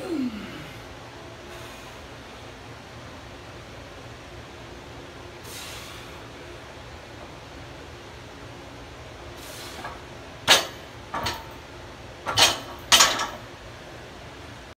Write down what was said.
Mm.